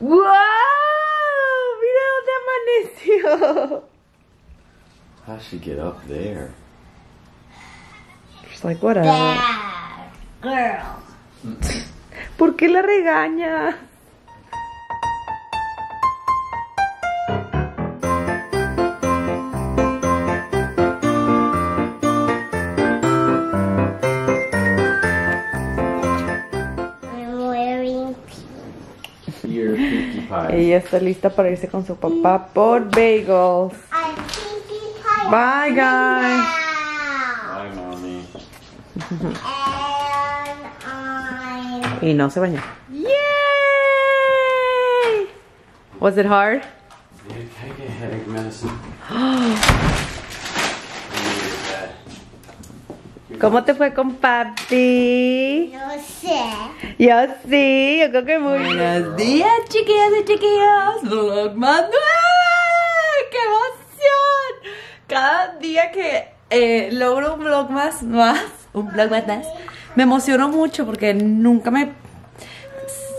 ¡Wow! Mira dónde amaneció. How'd she get up there? She's like, whatever. Bad girl. ¿Por qué la regaña? Ella está lista para irse con su papá por bagels. Bye, guys. Bye, mommy. Y no se bañó. ¡Yay! Was it hard? I get headache medicine? I needed that. ¿Cómo te fue con papi? no sé. Yo sí, yo creo que muy Buenos días, chiquillas y chiquillos. Vlogmas 9. ¡Qué emoción! Cada día que eh, logro un vlog más, más, un vlog más, más, me emociono mucho porque nunca me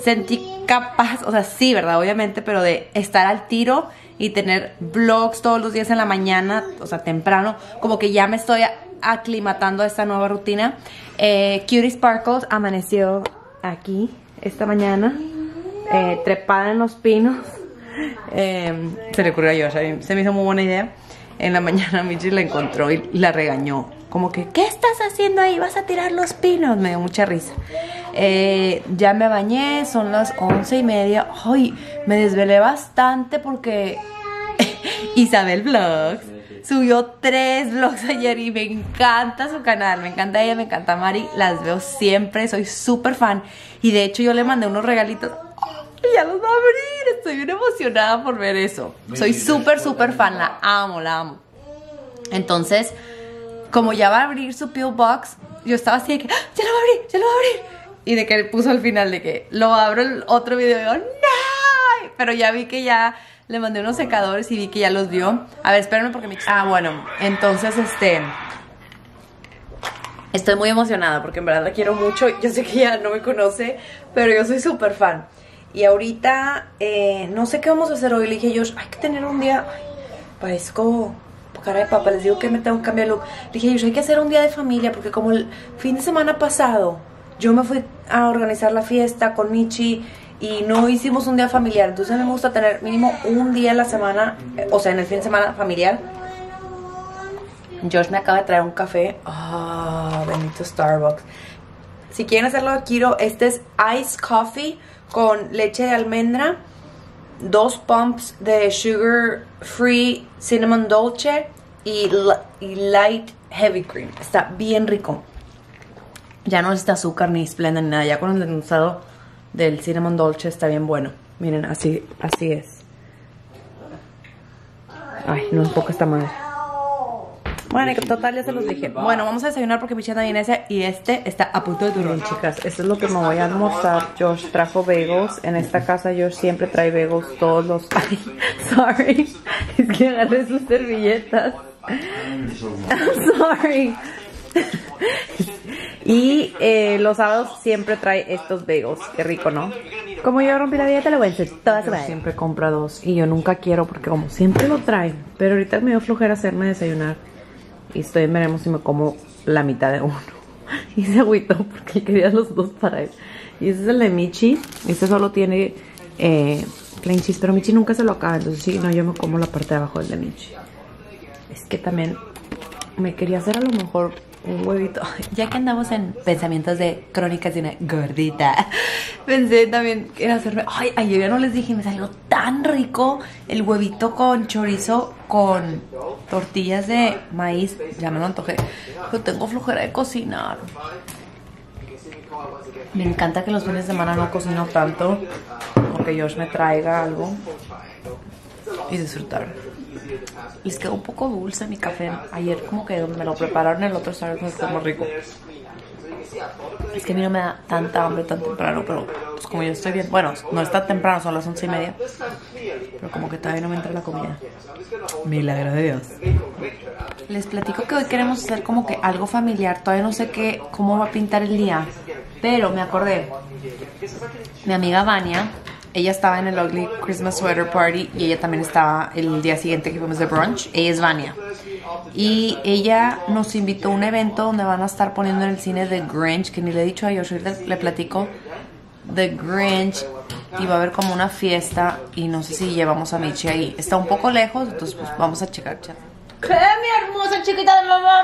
sentí capaz, o sea, sí, ¿verdad? Obviamente, pero de estar al tiro y tener vlogs todos los días en la mañana, o sea, temprano, como que ya me estoy aclimatando a esta nueva rutina. Eh, Cutie Sparkles amaneció aquí esta mañana, eh, trepada en los pinos. Eh, se le ocurrió a mí se me hizo muy buena idea. En la mañana Michi la encontró y la regañó. Como que, ¿qué estás haciendo ahí? ¿Vas a tirar los pinos? Me dio mucha risa. Eh, ya me bañé, son las once y media. Ay, me desvelé bastante porque Isabel Vlogs subió tres vlogs ayer y me encanta su canal. Me encanta ella, me encanta Mari. Las veo siempre, soy súper fan. Y de hecho yo le mandé unos regalitos. Y ya los va a abrir. Estoy bien emocionada por ver eso. Soy súper, súper fan. La amo, la amo. Entonces, como ya va a abrir su Peel Box, yo estaba así de que, ¡Ah! ya lo va a abrir, ya lo va a abrir. Y de que puso al final de que lo abro el otro video y digo, ¡no! Pero ya vi que ya le mandé unos secadores y vi que ya los vio. A ver, espérame porque me... Ah, bueno, entonces este... Estoy muy emocionada porque en verdad la quiero mucho. Yo sé que ella no me conoce, pero yo soy súper fan. Y ahorita eh, no sé qué vamos a hacer hoy. Le dije a Josh, hay que tener un día... Parezco cara de papa. Les digo que me tengo que cambiar look. Le dije Josh, hay que hacer un día de familia porque como el fin de semana pasado yo me fui a organizar la fiesta con Michi y no hicimos un día familiar. Entonces me gusta tener mínimo un día a la semana, eh, o sea, en el fin de semana familiar. Josh me acaba de traer un café. Ah, bendito Starbucks. Si quieren hacerlo de Kiro, este es Ice Coffee con leche de almendra, dos pumps de sugar free cinnamon dolce y, li- y light heavy cream. Está bien rico. Ya no necesita azúcar ni Splenda ni nada. Ya con el endulzado del cinnamon dolce está bien bueno. Miren, así, así es. Ay, no es poca esta madre. Bueno, en total ya se los dije. Bueno, vamos a desayunar porque mi chata viene ese y este está a punto de durar. chicas, esto es lo que me voy a almorzar. Josh trajo bagels. En esta casa Josh siempre trae bagels todos los... Ay, sorry. Es que agarré sus servilletas. I'm sorry. Y eh, los sábados siempre trae estos bagels. Qué rico, ¿no? Como yo rompí la dieta, le voy a decir toda Siempre compra dos y yo nunca quiero porque como siempre lo traen. Pero ahorita me dio flojera hacerme desayunar. Y estoy, veremos si me como la mitad de uno. Y se agüitó porque quería los dos para él. Y ese es el de Michi. Este solo tiene eh, plain cheese, pero Michi nunca se lo acaba. Entonces, sí, no, yo me como la parte de abajo del de Michi. Es que también me quería hacer a lo mejor un huevito. Ya que andamos en pensamientos de crónicas de una gordita, pensé también en hacerme. Ay, ayer ya no les dije, me salió tan rico el huevito con chorizo con tortillas de maíz. Ya me lo antojé. Pero tengo flojera de cocinar. Me encanta que los fines de semana no cocino tanto. Porque Josh me traiga algo y disfrutar. Les quedó un poco dulce mi café. Ayer como que me lo prepararon el otro Starbucks fue muy rico. Es que a mí no me da tanta hambre tan temprano, pero pues como yo estoy bien. Bueno, no está temprano, son las once y media. Pero como que todavía no me entra la comida. Milagro de Dios. Les platico que hoy queremos hacer como que algo familiar. Todavía no sé qué, cómo va a pintar el día. Pero me acordé. Mi amiga Vania ella estaba en el Ugly Christmas Sweater Party y ella también estaba el día siguiente que fuimos de brunch. Ella es Vania. Y ella nos invitó a un evento donde van a estar poniendo en el cine The Grinch, que ni le he dicho a Josh, ahorita le platico. The Grinch y va a haber como una fiesta y no sé si llevamos a Michi ahí. Está un poco lejos, entonces pues vamos a checar. chat. ¿Qué, mi hermosa chiquita de mamá?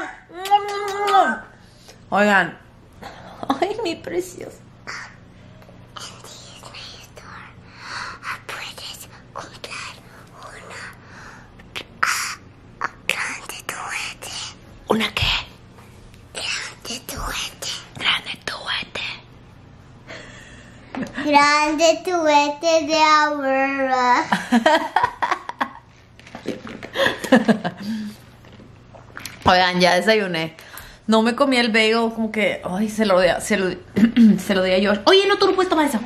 Oigan. Ay, mi precioso. Puedes comprar una grande juguete. ¿Una qué? Grande juguete. Grande juguete. Grande juguete de Aurora. Oigan, ya desayuné. No me comí el bagel, como que, ay, se lo di a, se lo, di- se lo di a Josh. Oye, no, tú no puedes tomar eso.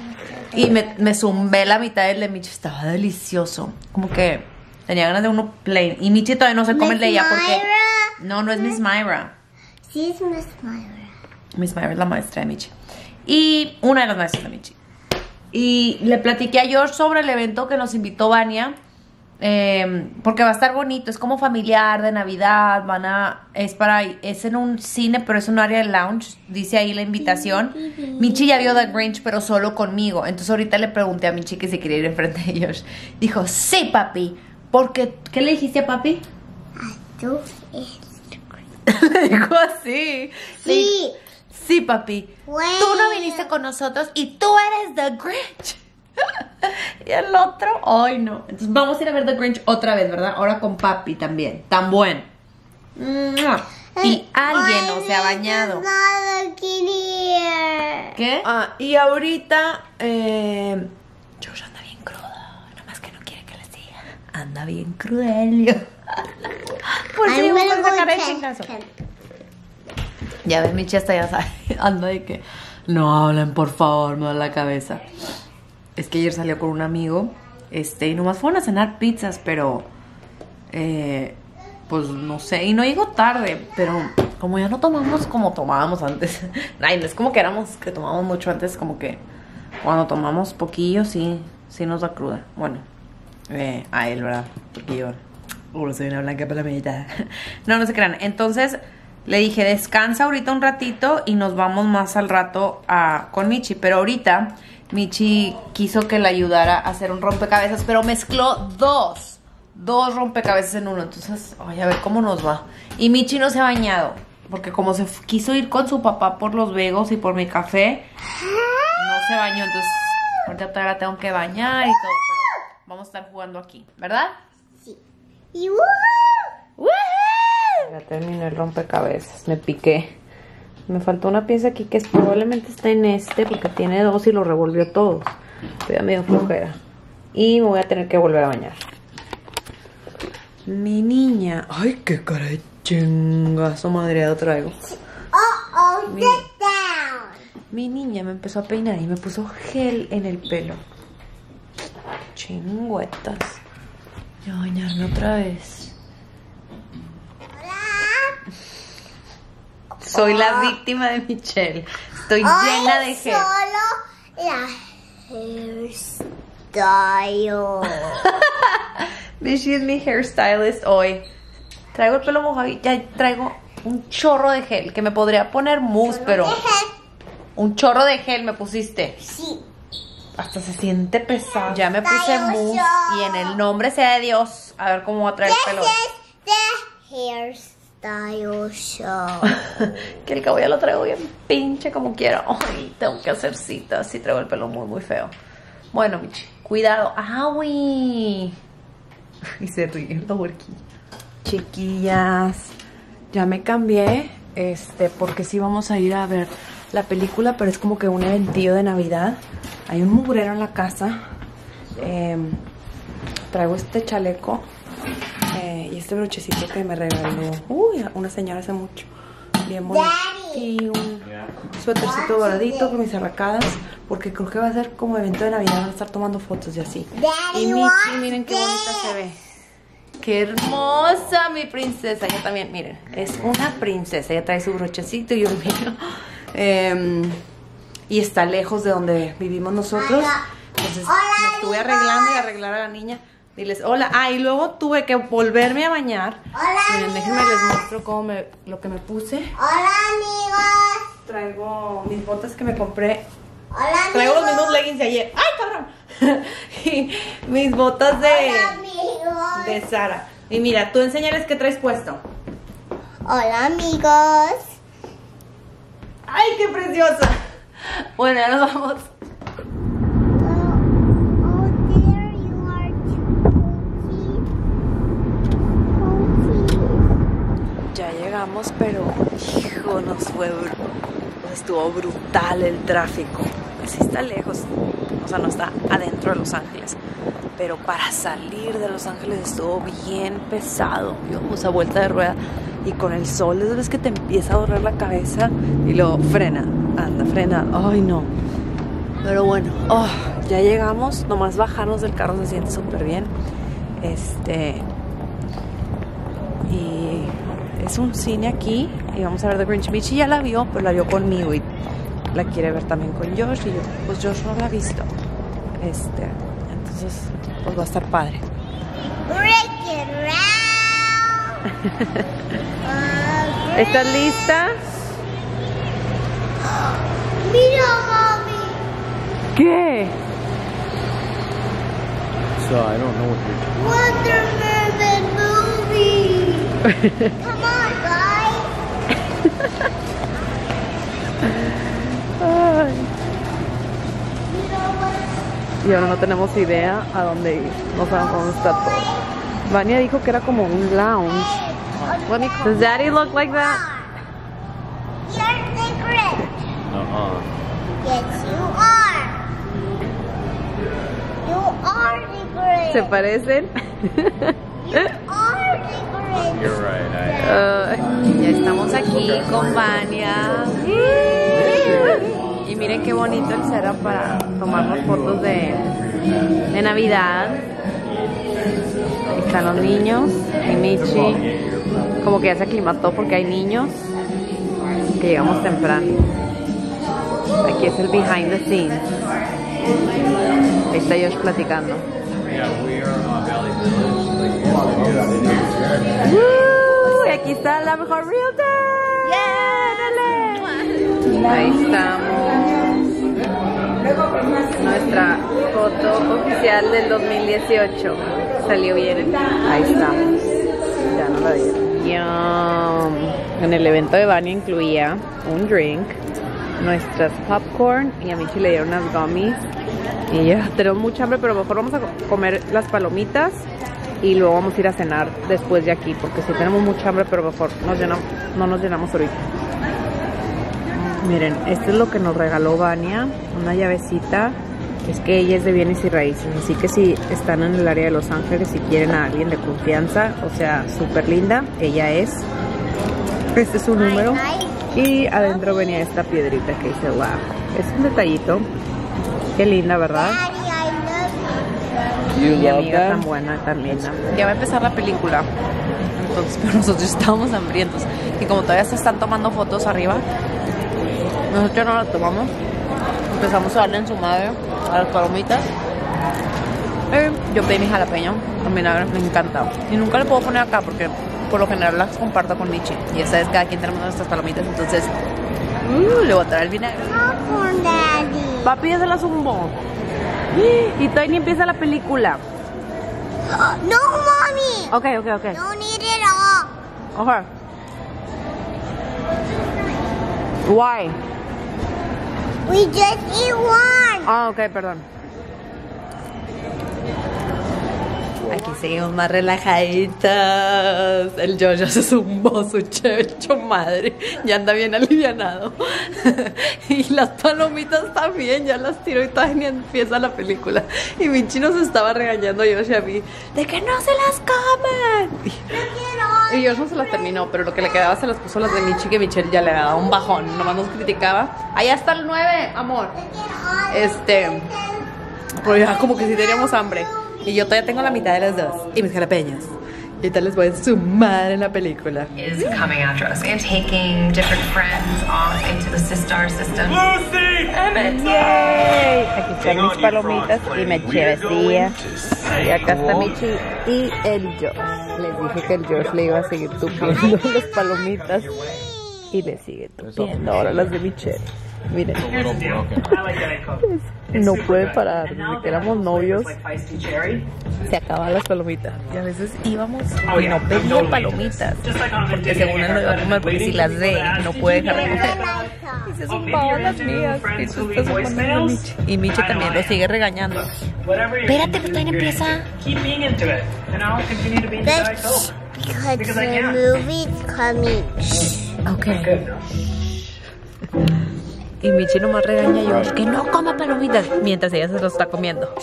Y me, me zumbé la mitad del de Michi, estaba delicioso. Como que tenía ganas de uno plain. Y Michi todavía no se come el de ella porque... No, no es Miss Myra. Sí, es Miss Myra. Miss Myra es la maestra de Michi. Y una de las maestras de Michi. Y le platiqué a George sobre el evento que nos invitó Vania. eh, porque va a estar bonito, es como familiar de Navidad, van a, es para, es en un cine, pero es un área de lounge, dice ahí la invitación. Michi ya vio The Grinch, pero solo conmigo. Entonces ahorita le pregunté a Michi que si quería ir enfrente de George. Dijo, sí, papi. Porque, ¿qué le dijiste a papi? Tú es. Le dijo así. Le Sí. Sí, papi. Bueno. Tú no viniste con nosotros y tú eres The Grinch. y el otro, ay no. Entonces vamos a ir a ver The Grinch otra vez, ¿verdad? Ahora con papi también. Tan buen. ¡Mua! Y alguien no se ha bañado. ¿Qué? Ah, y ahorita, eh, Josh anda bien crudo. Nomás que no quiere que le siga. Anda bien crudelio. Por si gonna go sacar el chingazo. Ya ves, mi chesta ya sabe. Anda de que no hablen, por favor, me da la cabeza. Es que ayer salió con un amigo, este, y nomás fueron a cenar pizzas, pero eh, pues no sé, y no llegó tarde, pero como ya no tomamos como tomábamos antes. Ay, no es como que éramos que tomábamos mucho antes, como que cuando tomamos poquillo sí, sí nos da cruda. Bueno, eh, a él, ¿verdad? Porque yo uh, soy una blanca palomita. no, no se crean. Entonces le dije, descansa ahorita un ratito y nos vamos más al rato a, con Michi. Pero ahorita Michi quiso que le ayudara a hacer un rompecabezas, pero mezcló dos. Dos rompecabezas en uno. Entonces, ay, a ver cómo nos va. Y Michi no se ha bañado. Porque como se quiso ir con su papá por los vegos y por mi café, no se bañó. Entonces, ahorita todavía la tengo que bañar y todo. Pero vamos a estar jugando aquí, ¿verdad? Y woohoo! ya terminé el rompecabezas, me piqué. Me faltó una pieza aquí que es- probablemente está en este porque tiene dos y lo revolvió todos. Estoy a medio flojera. Y me voy a tener que volver a bañar. Mi niña. Ay, qué cara de chingazo madreado traigo. Oh, sit down. Mi niña me empezó a peinar y me puso gel en el pelo. Chingüetas. Voy a bañarme otra vez. Soy la víctima de Michelle. Estoy llena de Ay, gel. Solo la hairstyle. Michi es mi hairstylist hoy. Traigo el pelo mojado y ya traigo un chorro de gel que me podría poner mousse, pero un chorro de gel me pusiste. Sí. Hasta se siente pesado. Ya me puse mousse y en el nombre sea de Dios. A ver cómo va a traer el pelo. This is the hairstyle show. que el cabo ya lo traigo bien pinche como quiera. Ay, tengo que hacer citas. Sí traigo el pelo muy, muy feo. Bueno, Michi, cuidado. ¡Aui! Y se ríe la huerquilla. Chiquillas, ya me cambié. Este, porque sí vamos a ir a ver la película, pero es como que un eventillo de Navidad. Hay un mugrero en la casa. Em, traigo este chaleco eh, y este brochecito que me regaló uy, una señora hace mucho. Bien bonito. Y un suétercito doradito con mis arracadas. Porque creo que va a ser como evento de Navidad. Van a estar tomando fotos y así. Y Michi, miren qué bonita se ve. Qué hermosa mi princesa. Ella también, miren, es una princesa. Ella trae su brochecito y un mío. Em, y está lejos de donde vivimos nosotros. Entonces me estuve arreglando y arreglar a la niña. Diles hola. Ah, y luego tuve que volverme a bañar. Hola, Miren, déjenme les muestro cómo me, lo que me puse. Hola amigos. Traigo mis botas que me compré. Hola Traigo los mismos leggings de ayer. ¡Ay, cabrón! y mis botas de, Hola amigos. de Sara. Y mira, tú enseñales qué traes puesto. Hola amigos. ¡Ay, qué preciosa! Bueno, ya nos vamos. Ya llegamos, pero hijo, nos fue bru- estuvo brutal el tráfico. Sí está lejos, o sea, no está adentro de Los Ángeles, pero para salir de Los Ángeles estuvo bien pesado. Íbamos a vuelta de rueda y con el sol es vez que te empieza a doler la cabeza y luego frena, anda, frena. Ay, no. Pero bueno, oh, ya llegamos, nomás bajarnos del carro se siente súper bien. Este, y es un cine aquí y vamos a ver The Grinch. Michi ya la vio, pero la vio conmigo y la quiere ver también con Josh y yo, pues Josh no la ha visto. Este, entonces, pues va a estar padre. Break it round. Ah, ¿Estás lista? Mira, mami. ¿Qué? So I don't know what you're Wonder Woman movie. Come on, guys. Y ahora no tenemos idea a dónde ir. No sabemos dónde está todo. Vania dijo que era como un lounge. Does daddy look like that? You're secret. Uh-uh. Yes, you are. You are secret. ¿Se parecen? You are secret. You're right. I Ah, ya estamos aquí con Vania. Y miren qué bonito el setup para tomarnos fotos de, de Navidad. Ahí están los niños y Michi. Como que ya se aclimató porque hay niños. Que llegamos temprano. Aquí es el behind the scenes. Ahí está Josh platicando. ¡Woo! Y aquí está la mejor realtor. ¡Yeah! Ahí estamos. Nuestra foto oficial del 2018. Salió bien. Ahí estamos. Ya no la dieron. Yum. En el evento de Vania incluía un drink, nuestras popcorn y a Michi le dieron unas gummies. Y ya tenemos mucha hambre, pero mejor vamos a co- comer las palomitas y luego vamos a ir a cenar después de aquí, porque si tenemos mucha hambre, pero mejor nos llenamos, no nos llenamos ahorita. Miren, esto es lo que nos regaló Vania, una llavecita. Es que ella es de bienes y raíces, así que si están en el área de Los Ángeles y quieren a alguien de confianza, o sea, súper linda, ella es. Este es su número. Y adentro venía esta piedrita que dice wow. Es un detallito. Qué linda, ¿verdad? Daddy, I love you. You Y amiga tan buena, tan linda. Ya va a empezar la película. Entonces, pero nosotros estábamos hambrientos. Y como todavía se están tomando fotos arriba, nosotros no las tomamos. Empezamos a darle en su madre a las palomitas. Eh, yo pedí mi jalapeño. A nave me encanta. Y nunca le puedo poner acá porque por lo general las comparto con Michi. Y esta vez cada quien tenemos nuestras palomitas. Entonces, uh, le voy a traer el vinagre. Papi ya se la zumbó. Y todavía ni empieza la película. No, mommy. Ok, ok, ok. Don't eat it all. Okay. Why? We just eat one. Ah, ok, perdón. Aquí seguimos más relajaditas. El ya se zumbó su checho madre. Ya anda bien alivianado. y las palomitas también, ya las tiró y todavía ni empieza la película. Y mi chino se estaba regañando a Josh y a mí de que no se las comen. Y Josh no se las terminó, pero lo que le quedaba se las puso las de Michi, que Michelle ya le dado un bajón. Nomás nos criticaba. Allá está el 9, amor. Este. Pero ya como que sí teníamos hambre. Y yo todavía tengo la mitad de las dos. Y mis jalapeños. Y tal les voy a sumar en la película. is coming after us and taking different friends off into the Sistar system. Emmett! ¡Yay! Aquí están mis palomitas y me chevecía. Y acá está Michi y el Josh. Les dije que el Josh le iba a seguir tupiendo las palomitas y le sigue tupiendo ahora las de Michelle. Miren, no puede parar. Desde que éramos novios, se acaban las palomitas. Y a veces íbamos y no pedía palomitas. Porque según él no iba a comer, porque si las de, no puede dejar de comer. Y se zumpaban las mías. Y tú estás zumbando a Michi. Y Michi también lo sigue regañando. Espérate, que todavía empieza. Keep being into it, and I'll continue to be into Diet That's because the movie's coming. Ok. Y Michi nomás regaña a Josh que no coma palomitas mientras ella se lo está comiendo.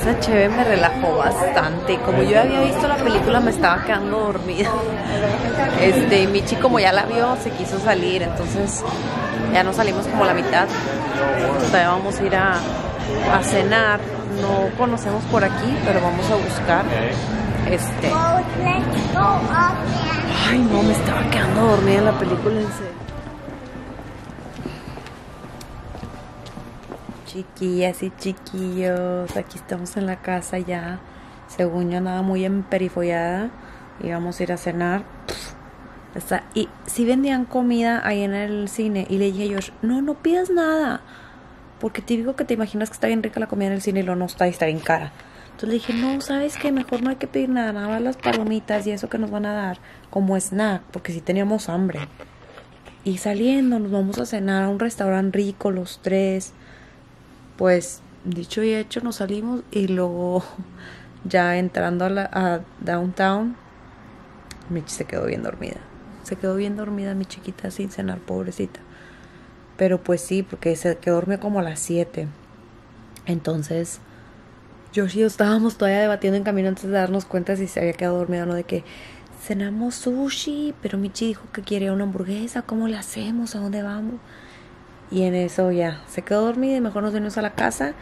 Esa cheve me relajó bastante. Como yo había visto la película, me estaba quedando dormida. Este, Michi, como ya la vio, se quiso salir. Entonces, ya nos salimos como la mitad. Todavía vamos a ir a, a cenar. No conocemos por aquí, pero vamos a buscar. Este. Ay, no, me estaba quedando dormida en la película, en serio. Chiquillas y chiquillos, aquí estamos en la casa ya. Según yo andaba muy emperifollada. Íbamos a ir a cenar. Y si vendían comida ahí en el cine. Y le dije a no, no pidas nada. Porque te digo que te imaginas que está bien rica la comida en el cine y lo no está y está bien cara. Entonces le dije, no, ¿sabes qué? Mejor no hay que pedir nada, nada más las palomitas y eso que nos van a dar como snack, porque si teníamos hambre. Y saliendo, nos vamos a cenar a un restaurante rico los tres. Pues, dicho y hecho, nos salimos y luego ya entrando a, la, a downtown, Michi se quedó bien dormida. Se quedó bien dormida mi chiquita sin cenar, pobrecita. Pero pues sí, porque se quedó dormida como a las 7. Entonces, Josh y yo estábamos todavía debatiendo en camino antes de darnos cuenta si se había quedado dormida o no, de que cenamos sushi, pero Michi dijo que quiere una hamburguesa, ¿cómo le hacemos? ¿A dónde vamos? Y en eso ya se quedó dormida y mejor nos venimos a la casa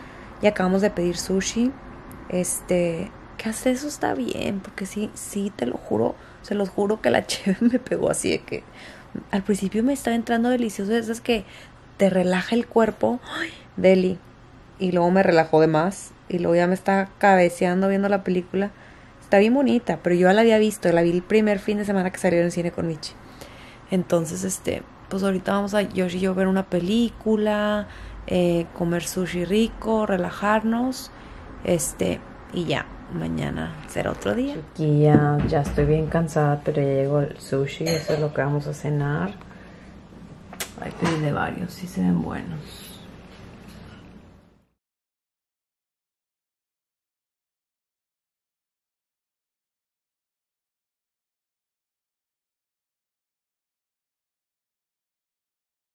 y acabamos de pedir sushi. Este, que hace eso está bien, porque sí, sí, te lo juro, se los juro que la cheve me pegó así de que al principio me estaba entrando delicioso, de esas que te relaja el cuerpo, ¡ay! deli, y luego me relajó de más, y luego ya me estaba cabeceando viendo la película. Está bien bonita, pero yo ya la había visto, la vi el primer fin de semana que salió en el cine con Michi. Entonces, este, pues ahorita vamos a Josh y yo ver una película, eh, comer sushi rico, relajarnos, este, y ya, mañana será otro día. Chiquilla, ya estoy bien cansada, pero ya llegó el sushi, eso es lo que vamos a cenar. Hay pedí de varios, sí se ven buenos.